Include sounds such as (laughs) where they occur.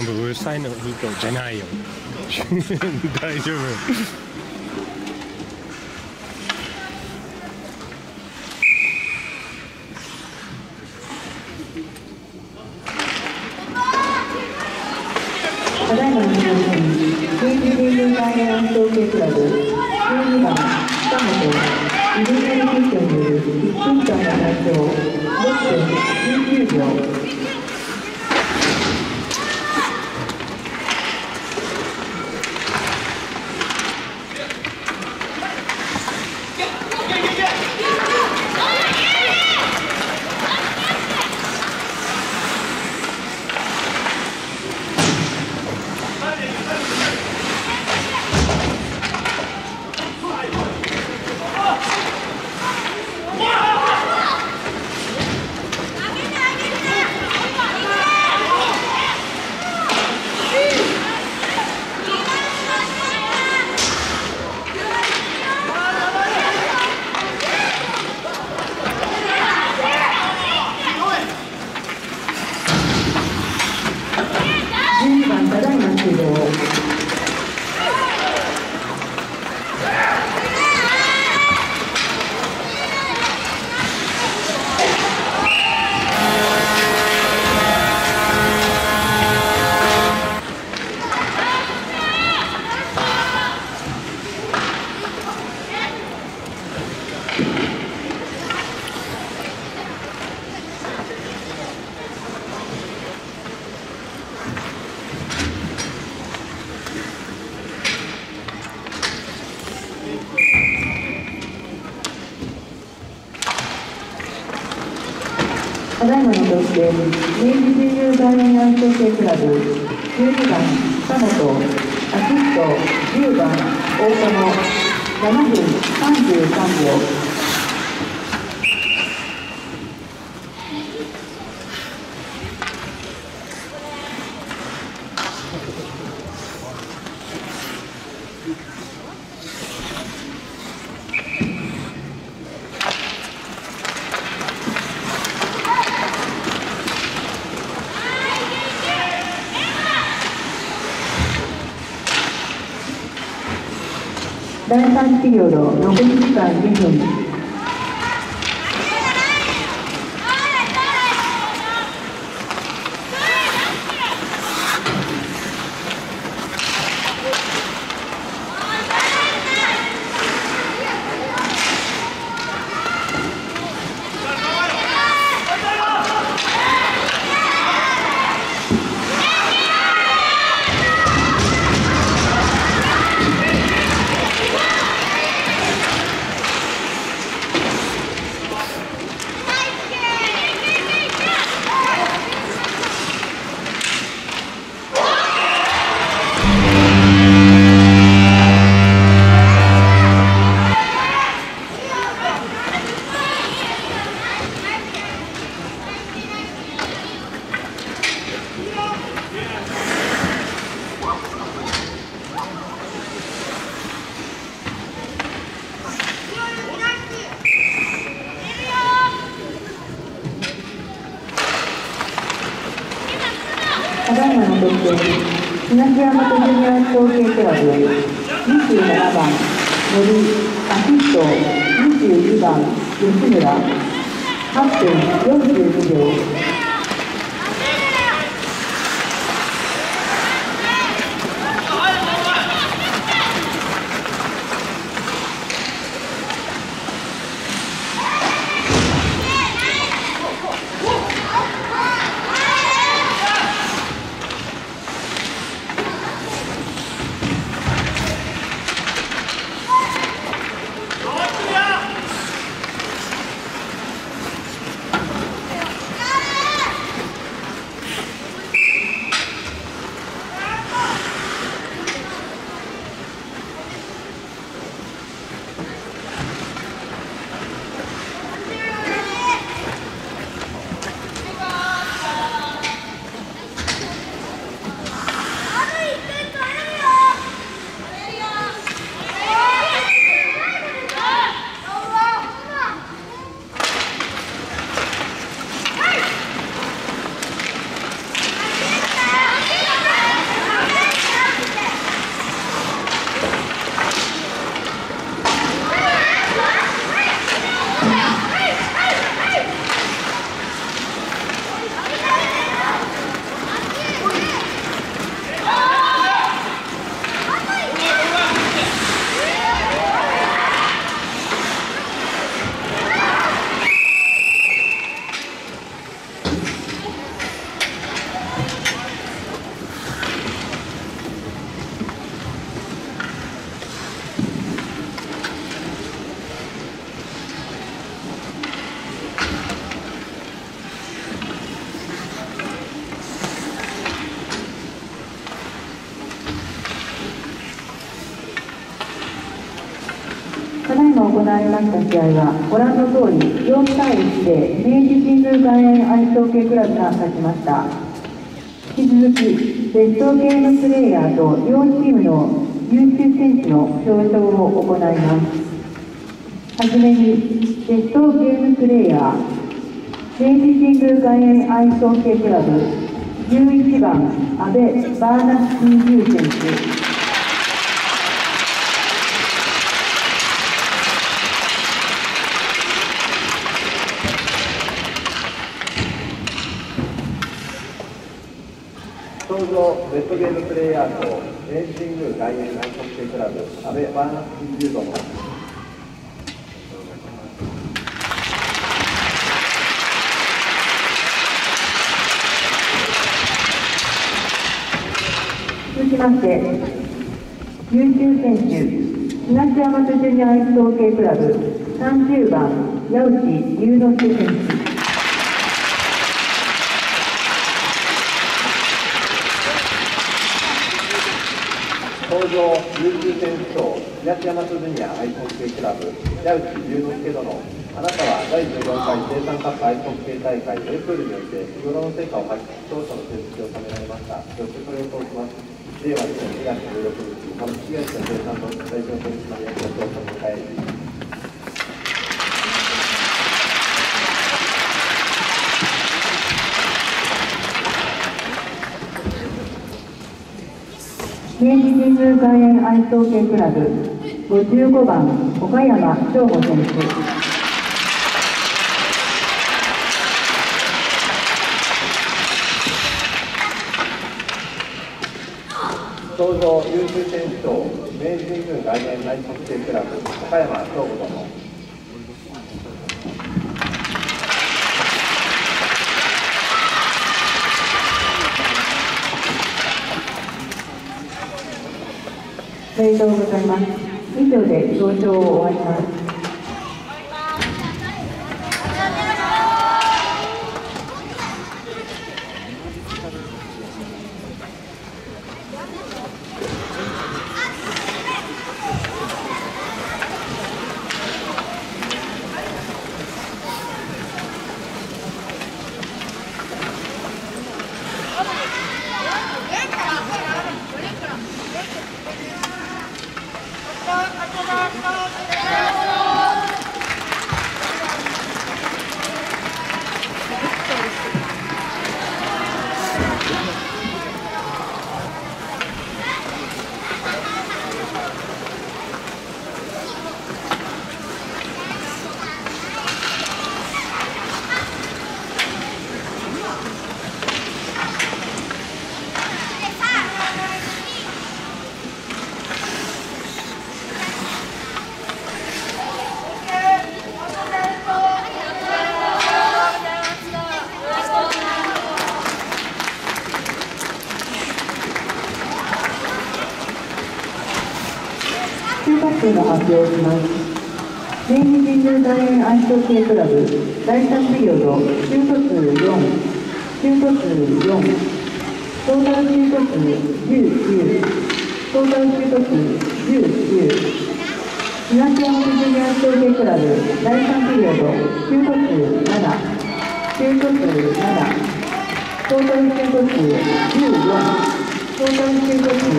竹の部うるさいの人じゃないよ (laughs) 大丈夫ただいまの皆さんに、県立リーグ大アンクラブ、12番、北本、イベントのヒットによる1分間の退場、6分19秒。ただいまの投手で明治神宮外野安調整クラブ12番久本アシスト10番大友7分33秒第3ピリオド残り時間2分。ただいまの得点東山とジュニア小系クラブ27番森明人22番吉村8分49秒。われました試合はご覧の通り4対1で明治神宮外苑アイスホッケークラブが勝ちました。引き続きベストゲームプレーヤーと両チームの優秀選手の表彰を行います。はじめにベストゲームプレーヤー明治神宮外苑アイスホッケークラブ11番阿部バーナスキー・ユー選手登場ベストゲームプレーヤーと明治神宮外苑アイスホッケークラブ阿部バーナスキー・ユードの続きまして、優秀選手、東大和ジュニアアイスホッケークラブ、30番、矢内龍之介選手。の琉球選手賞東大和ジュニアアイスホッケクラブ矢内龍之介殿あなたは第14回生産カップアイスホッケ大会 A プールにおいて日頃の成果を発揮当初の成績を収められましたそしてそれを通します令和2年2月16日株式会社生産の代表取締役社長と迎え明治神宮外苑アイスホークラブ、55番、岡山翔吾選手。登場優秀選手賞明治神宮外苑アイスホークラブ岡山翔吾殿おめでとうございます。以上で表彰を終わります。中学生の発表をします。明治神宮大園アイスホッケークラブ第3ピリオドシュート数4、シュート数4、トータルシュート数19、トータルシュート数19、東山ジュニアアイスホッケークラブ第3ピリオドシュート数7、シュート数7、トータルシュート数14、トータルシュート数